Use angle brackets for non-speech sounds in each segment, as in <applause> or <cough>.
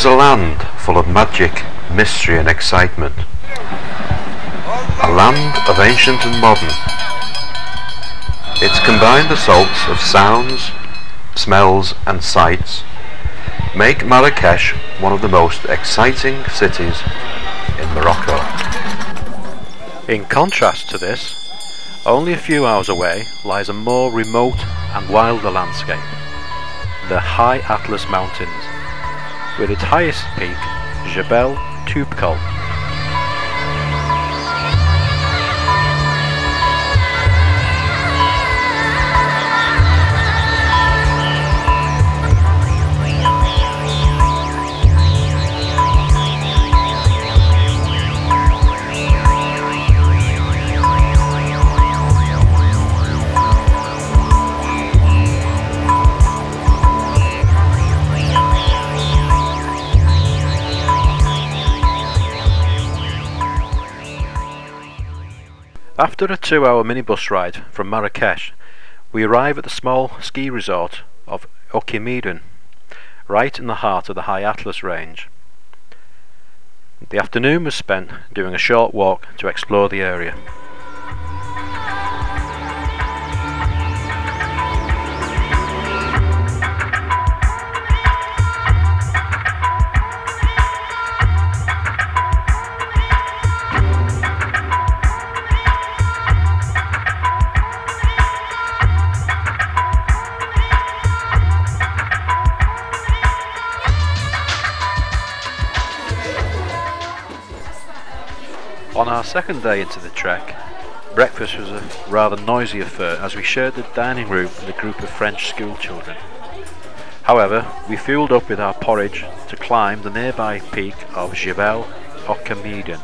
Is a land full of magic, mystery and excitement. A land of ancient and modern. Its combined assaults of sounds, smells and sights make Marrakesh one of the most exciting cities in Morocco. In contrast to this, only a few hours away lies a more remote and wilder landscape, the High Atlas Mountains, with its highest peak, Jebel Toubkal. After a two hour minibus ride from Marrakesh, we arrive at the small ski resort of Oukaïmeden, right in the heart of the High Atlas range. The afternoon was spent doing a short walk to explore the area. Our second day into the trek, breakfast was a rather noisy affair as we shared the dining room with a group of French school children. However, we fueled up with our porridge to climb the nearby peak of Jebel Oukaïmeden.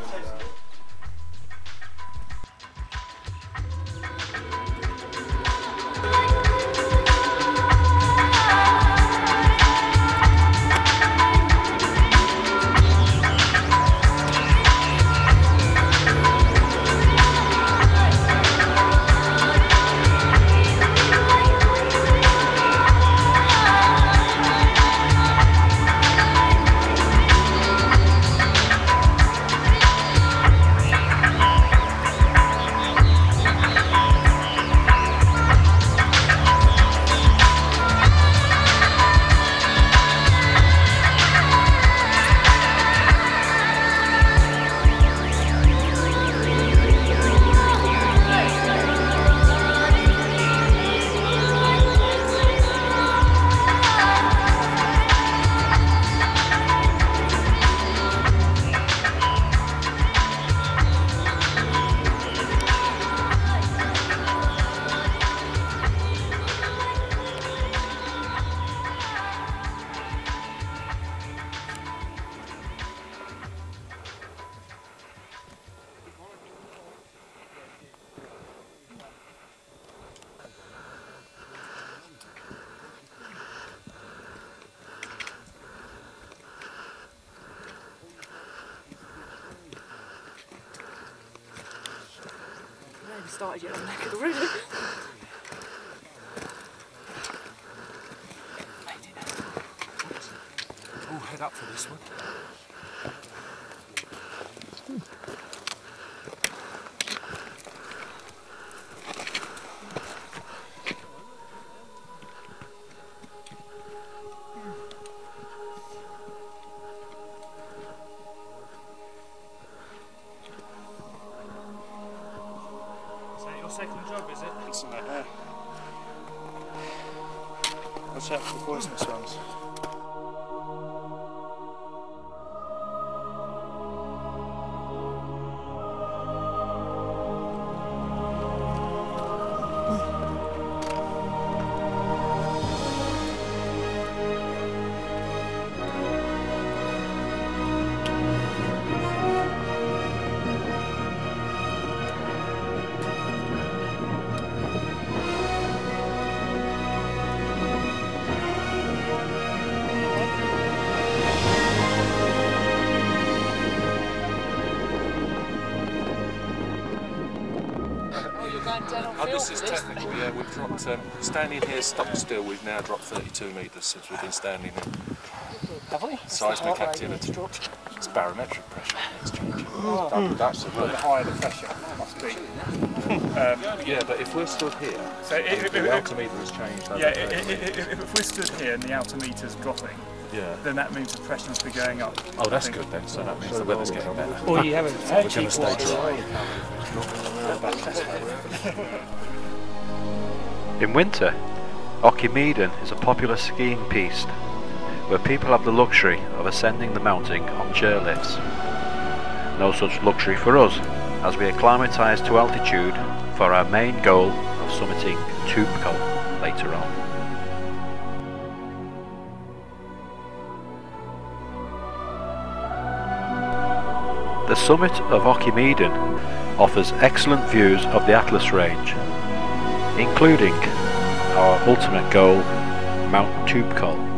Second job, is it? It's in there. Watch out for poisonous ones. Stock still, we've now dropped 32 metres since we've been standing here. Have we? Seismic activity. It's barometric pressure. It's changing. Oh, that- That's the The higher the pressure must be. Um, yeah, but if we're stood here, So if, if, the if, altimeter has changed. yeah, hasn't if, it? if, if we're stood here and the altimeter's dropping, yeah. then that means the pressure must be going up. Oh, that's good then. So that means the weather's getting better. Or you haven't We're going to stay dry. In winter, Oukaïmeden is a popular skiing piste where people have the luxury of ascending the mountain on chairlifts. No such luxury for us, as we acclimatise to altitude for our main goal of summiting Toubkal later on. The summit of Oukaïmeden offers excellent views of the Atlas Range, including our ultimate goal, Mount Tube Toubkal.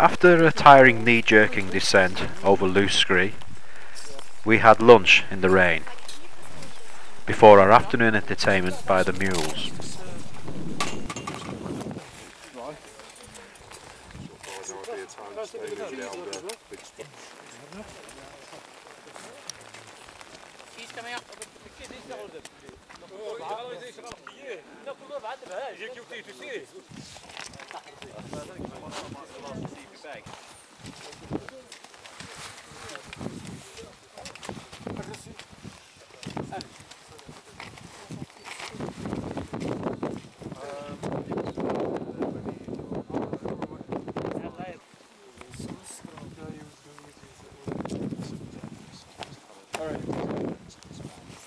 After a tiring knee-jerking descent over loose scree, we had lunch in the rain before our afternoon entertainment by the mules. He's coming up.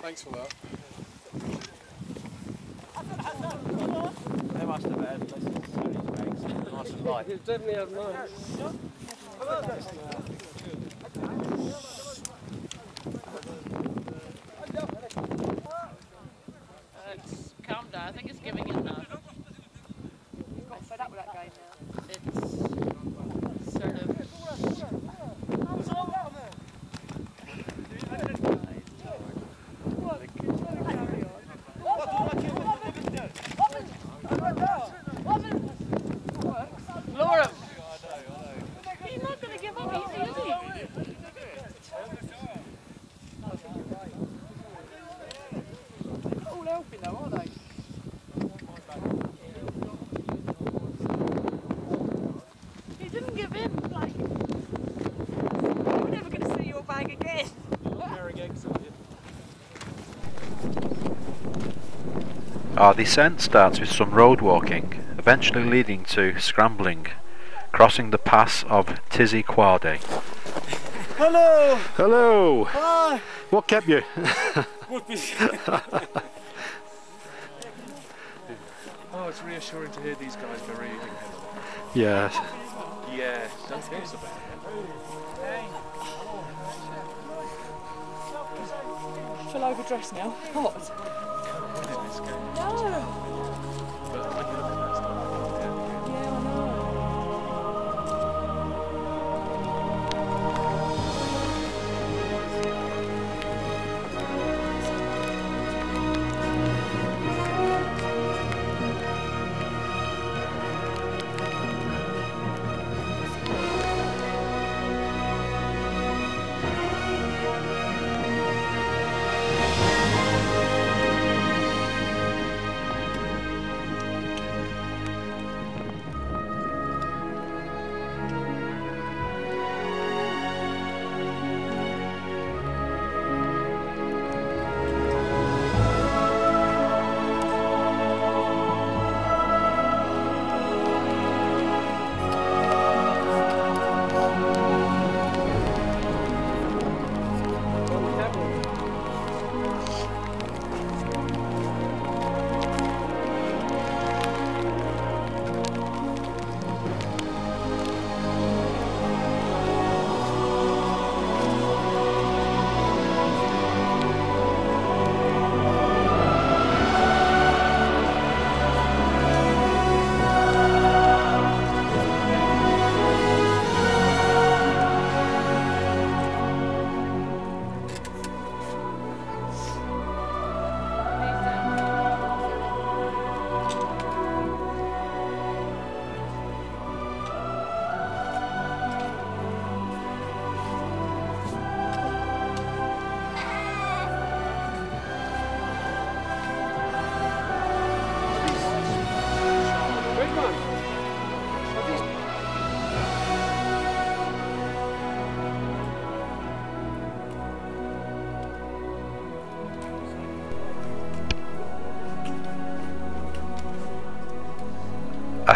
Thanks for that. They must have had lessons as soon as Meg's nice and light. It definitely has mine. It's calmed down. I think it's giving it now. You've got fed up with that game now. It's sort of. Laura! He's not going to give up easy, is he? All helping though, aren't they? He didn't give in. Like, we're never going to see your bag again. Our descent starts with some road walking, eventually leading to scrambling, crossing the pass of Tizi Quade. Hello! Hello. Hi! What kept you? Would be. <laughs> Oh, it's reassuring to hear these guys bereaving him. yes. Yeah, don't feel so bad. Shall I overdress now? What? No.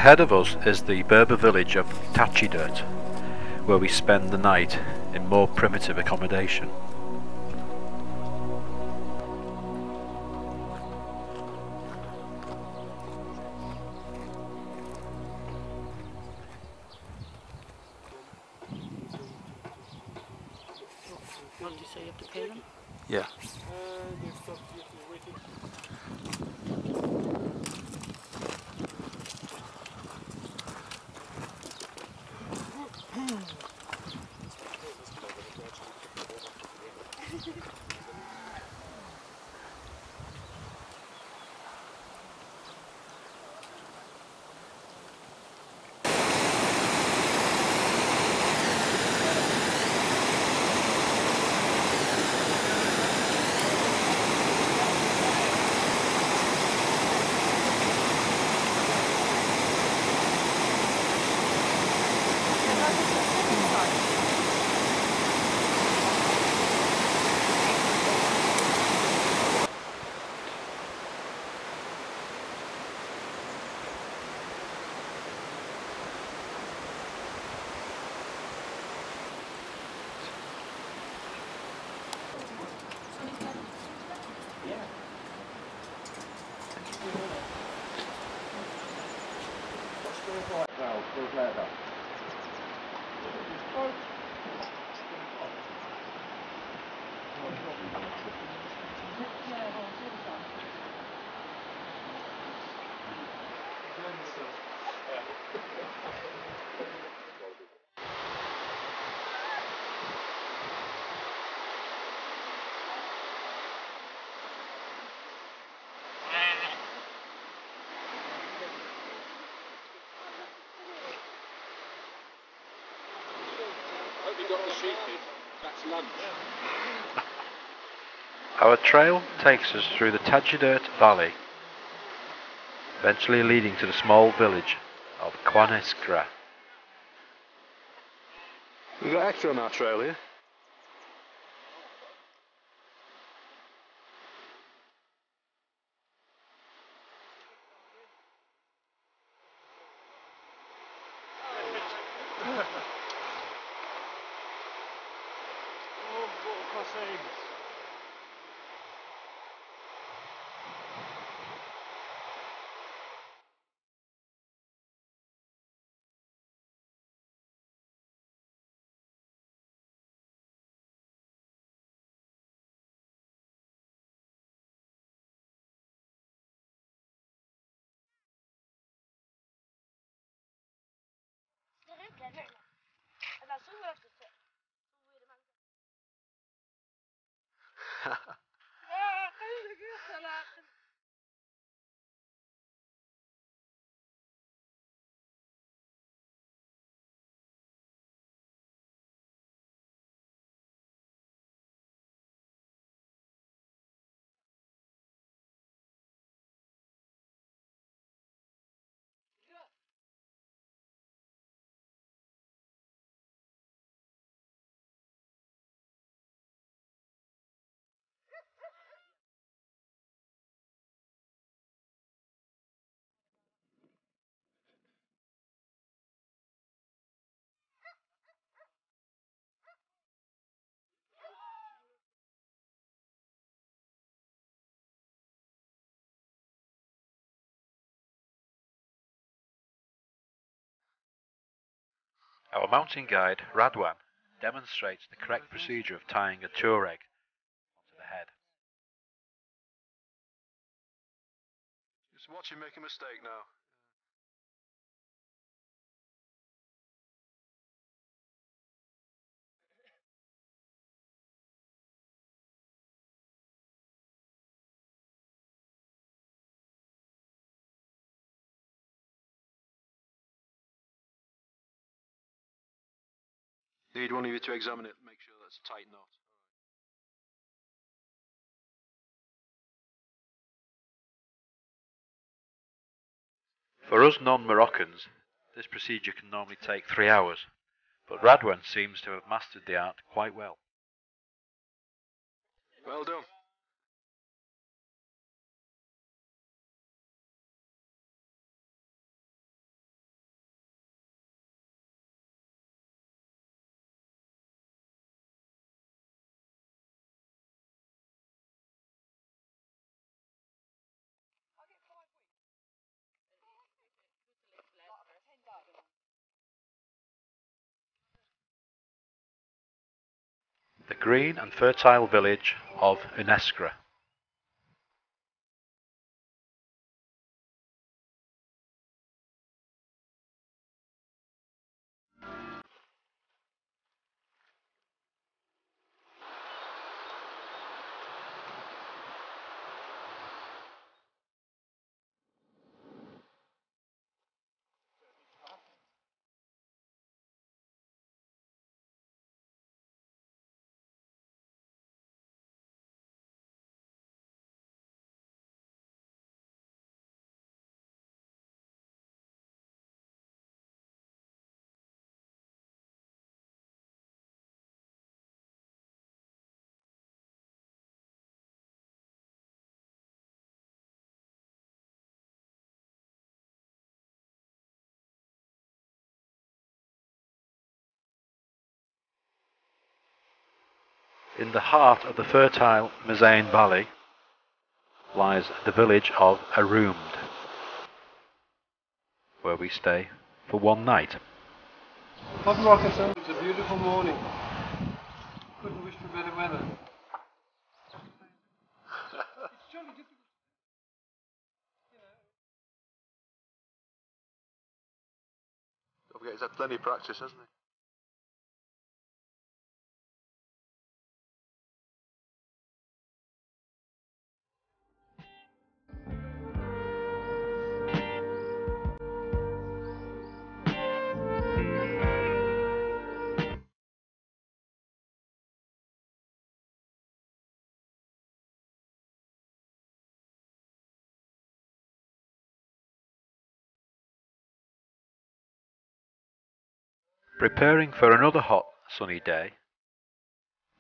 Ahead of us is the Berber village of Tachidirt, where we spend the night in more primitive accommodation. <laughs> Our trail takes us through the Tachidirt Valley, eventually leading to the small village of Quaneskra. We've got extra on our trail here. 손가락 주세요. <laughs> <laughs> Our mountain guide, Radwan, demonstrates the correct procedure of tying a Tuareg onto the head. Just watch him make a mistake now. Need one of you to examine it, make sure that's a tight knot. For us non-Moroccans, this procedure can normally take three hours, but Radwan seems to have mastered the art quite well. Well done. The green and fertile village of Unescra. In the heart of the fertile Mezain Valley lies the village of Aroomed, where we stay for one night. Pop Rockerson, it's a beautiful morning. Couldn't wish for better weather. Don't forget, he's had plenty of practice, hasn't he? Preparing for another hot, sunny day,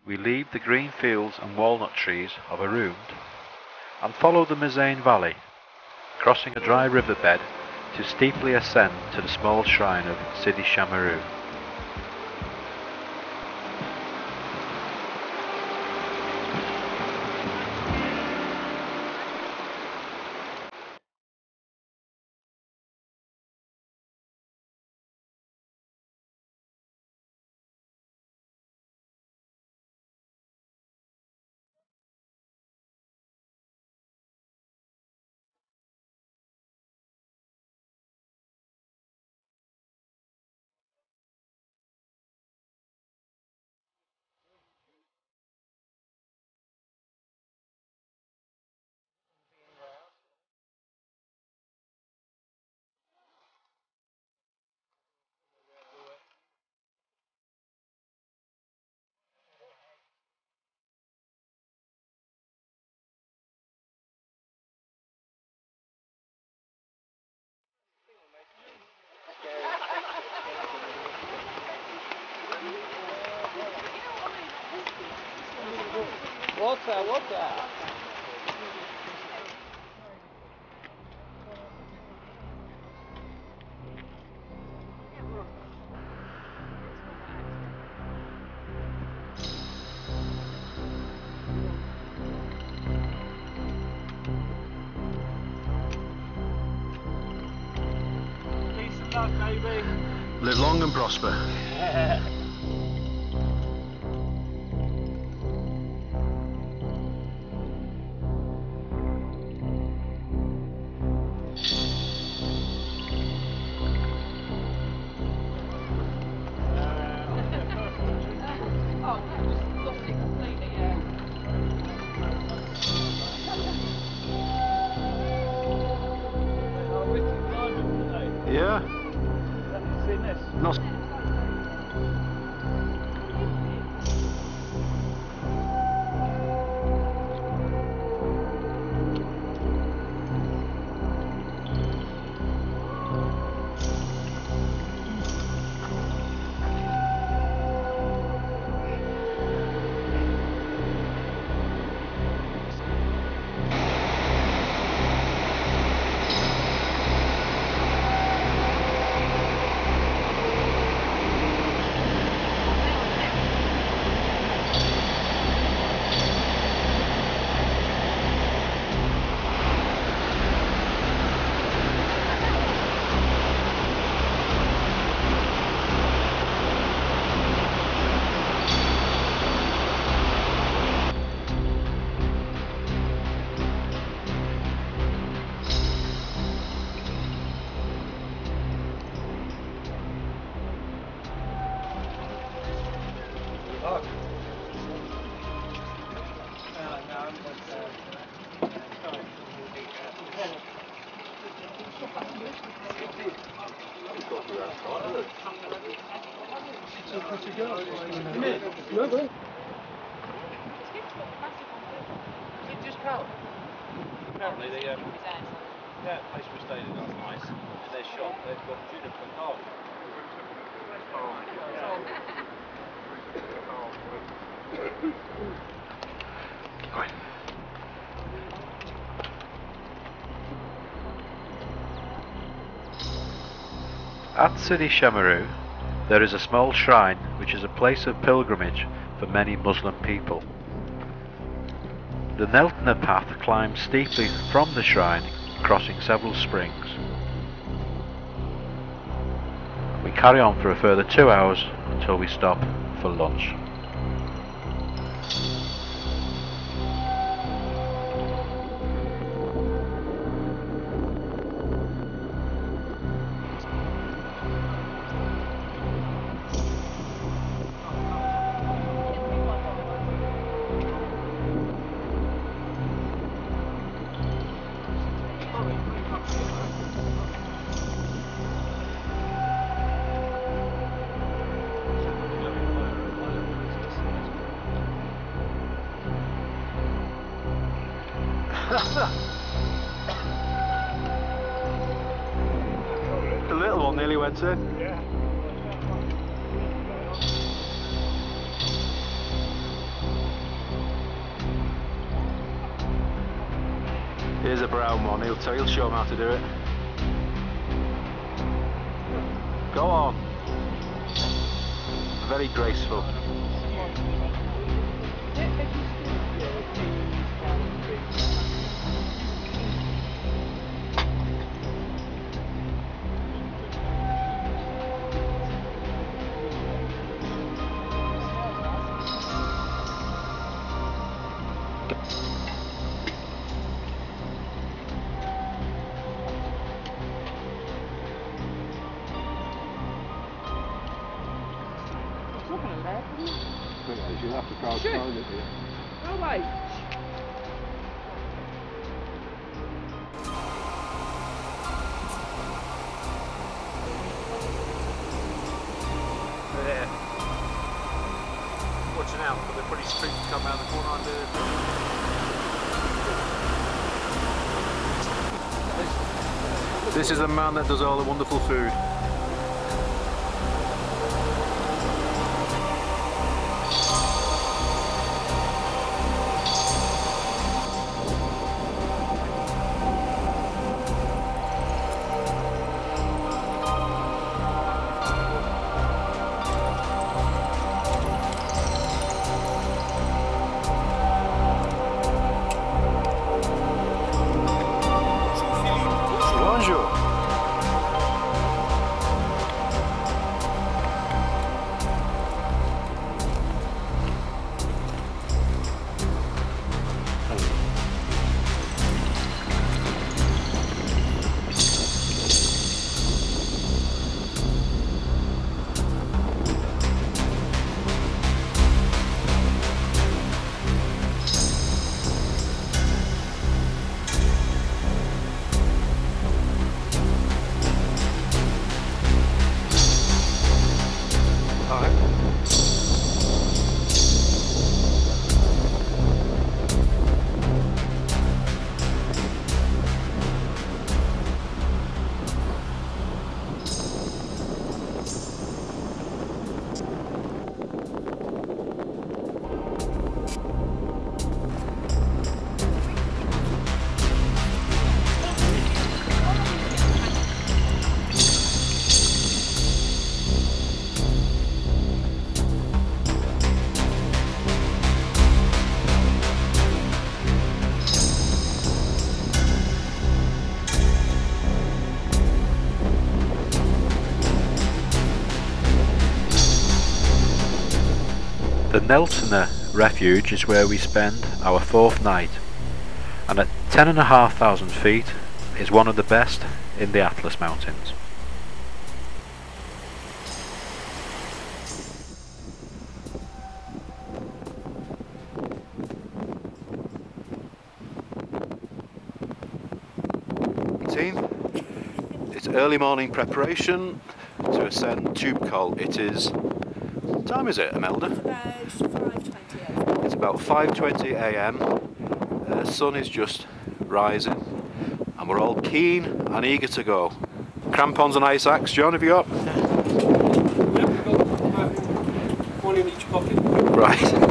we leave the green fields and walnut trees of Aroomed and follow the Mezain Valley, crossing a dry riverbed to steeply ascend to the small shrine of Sidi Shamaru. Water, water. Peace At Sidi Shamaru, there is a small shrine which is a place of pilgrimage for many Muslim people. The Neltner path climbs steeply from the shrine, crossing several springs. We carry on for a further two hours until we stop for lunch. You'll have to try Sure. find it here. No way. This is the man that does all the wonderful food. The refuge is where we spend our fourth night, and at 10,500 feet is one of the best in the Atlas Mountains. Team, It's early morning preparation to ascend Toubkal. It is What time is it, Imelda? About 5.28. It's about 5:20 a.m. Uh, sun is just rising, and we're all keen and eager to go. Crampons and ice axe, John. Have you got? <laughs> Yeah,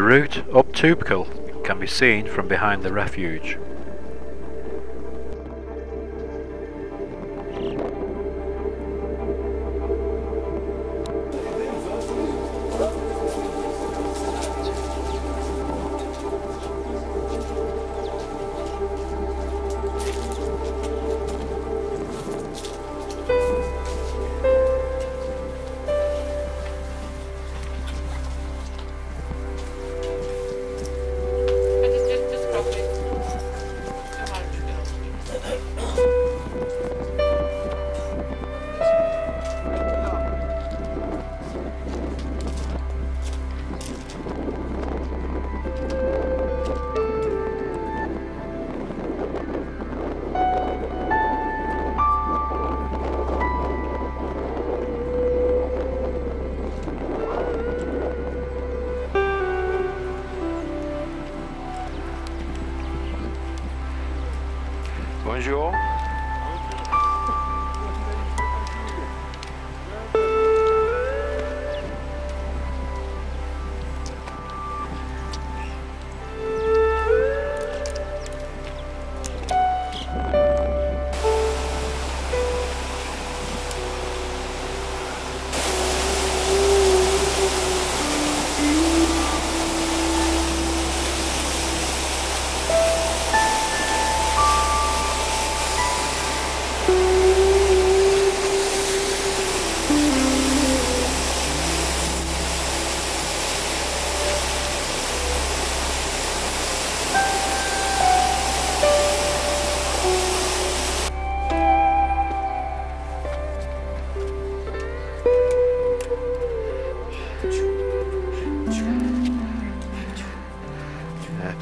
The route up Toubkal can be seen from behind the refuge. Gion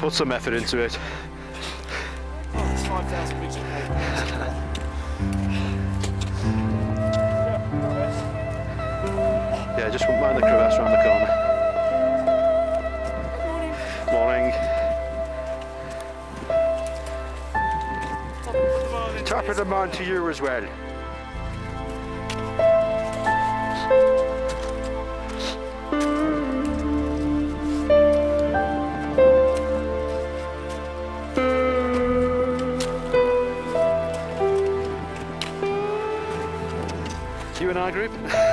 put some effort into it. It's 5,000 bits of paper. Yeah, just wouldn't mind the crevasse around the corner. Morning. Top of the morning to you as well. You and I group? <laughs>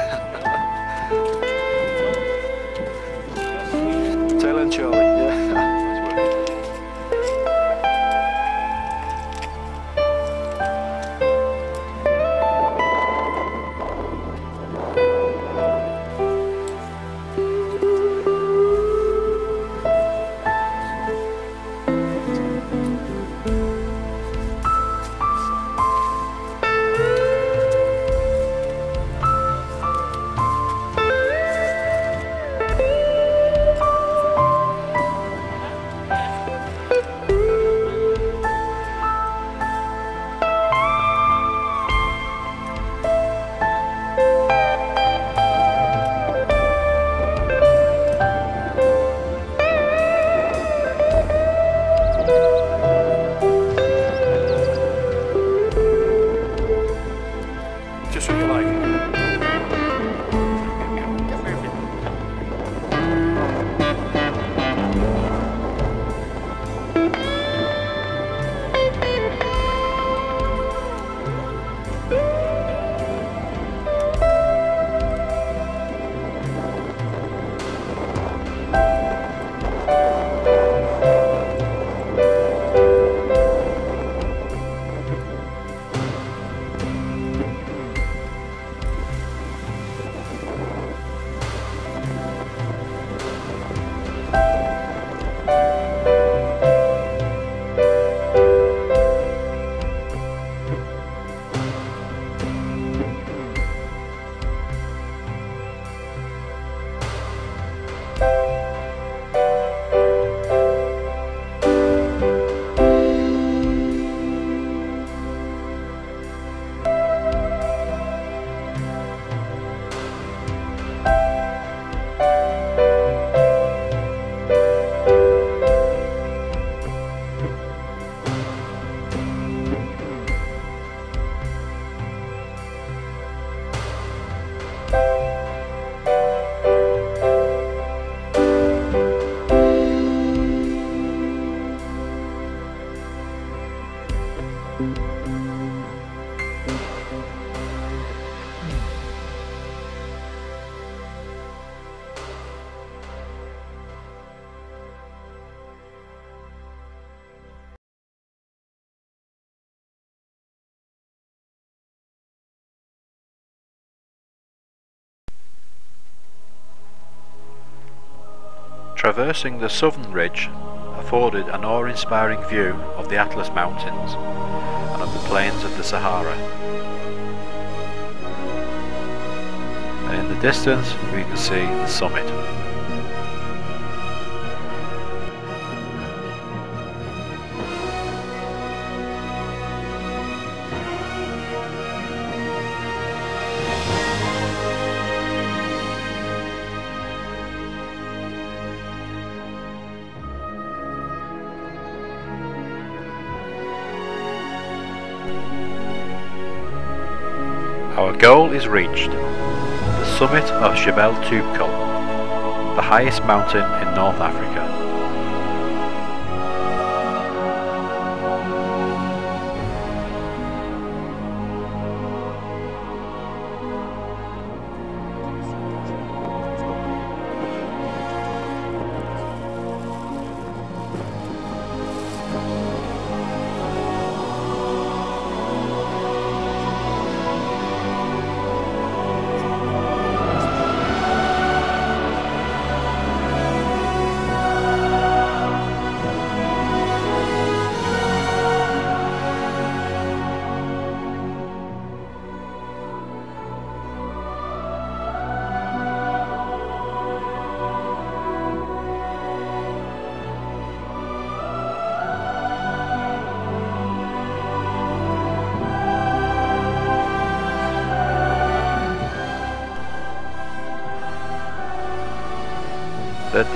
Traversing the southern ridge afforded an awe-inspiring view of the Atlas Mountains and of the plains of the Sahara. And in the distance we can see the summit. Is reached, the summit of Jebel Toubkal, the highest mountain in North Africa.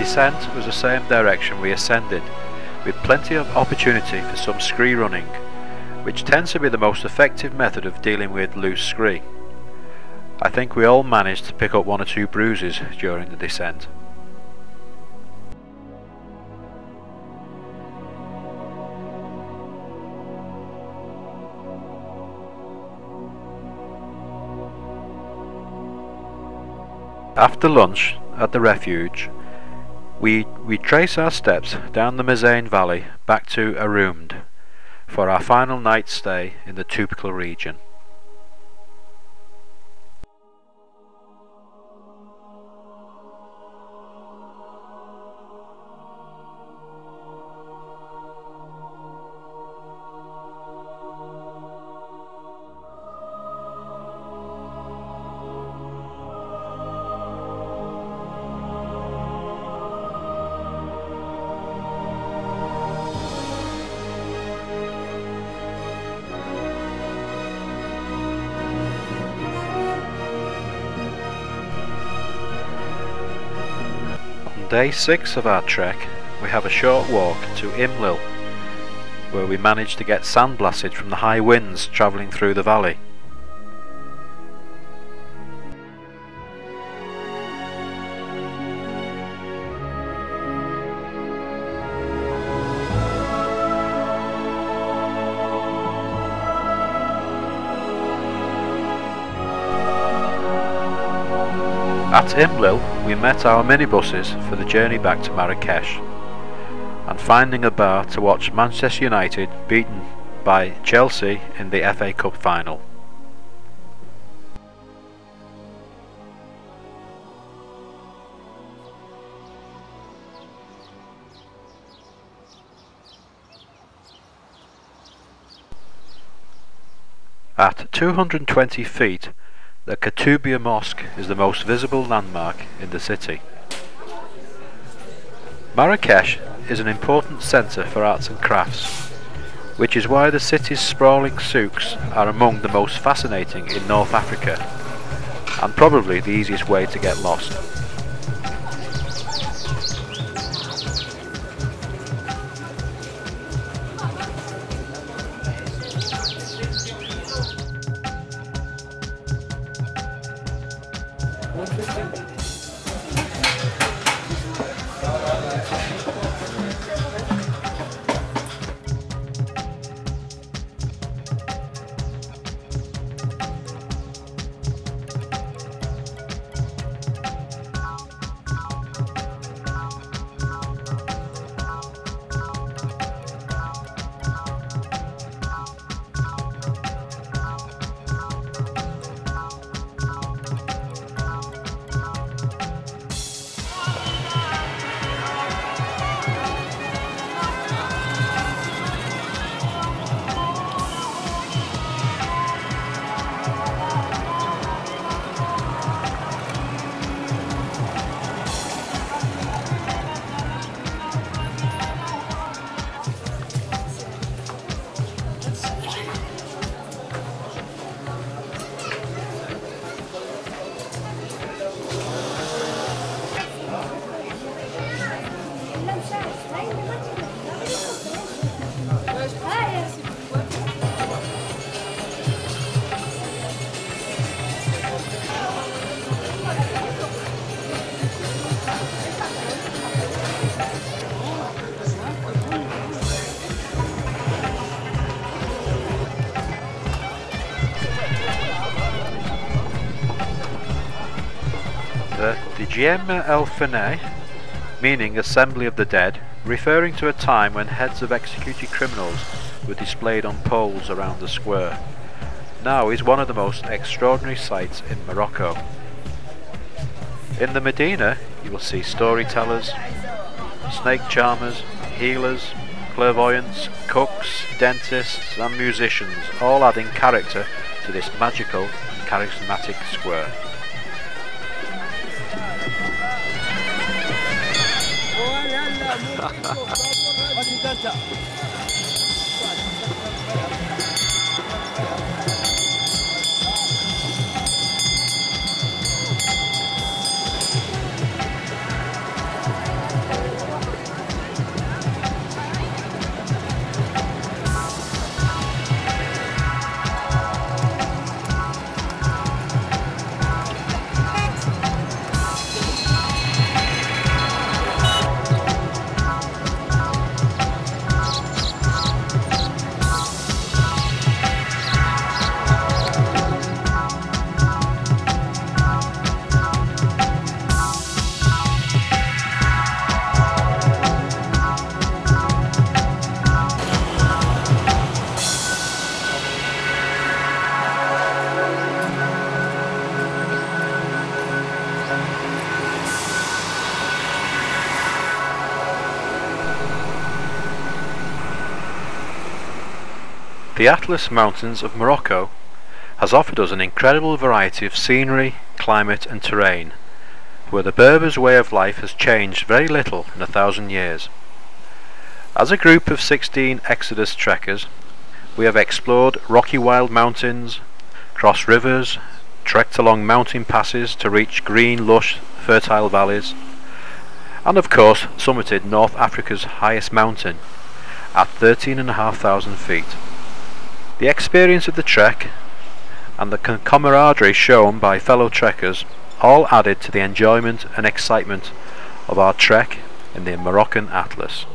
Descent was the same direction we ascended, with plenty of opportunity for some scree running, which tends to be the most effective method of dealing with loose scree. I think we all managed to pick up one or two bruises during the descent. After lunch at the refuge, we we trace our steps down the Mizane Valley back to Aroumd for our final night stay in the Toubkal region. Day 6 of our trek, we have a short walk to Imlil, where we manage to get sandblasted from the high winds travelling through the valley. At Imlil, we met our minibuses for the journey back to Marrakesh, and finding a bar to watch Manchester United beaten by Chelsea in the FA Cup final. At 220 feet, the Koutoubia Mosque is the most visible landmark in the city. Marrakesh is an important centre for arts and crafts, which is why the city's sprawling souks are among the most fascinating in North Africa, and probably the easiest way to get lost. Djemaa El Fna, meaning Assembly of the Dead, referring to a time when heads of executed criminals were displayed on poles around the square, now is one of the most extraordinary sights in Morocco. In the Medina, you will see storytellers, snake charmers, healers, clairvoyants, cooks, dentists, and musicians, all adding character to this magical and charismatic square. The Atlas Mountains of Morocco has offered us an incredible variety of scenery, climate and terrain, where the Berbers' way of life has changed very little in a thousand years. As a group of 16 Exodus trekkers, we have explored rocky wild mountains, crossed rivers, trekked along mountain passes to reach green, lush, fertile valleys, and of course summited North Africa's highest mountain at 13,500 feet. The experience of the trek and the camaraderie shown by fellow trekkers all added to the enjoyment and excitement of our trek in the Moroccan Atlas.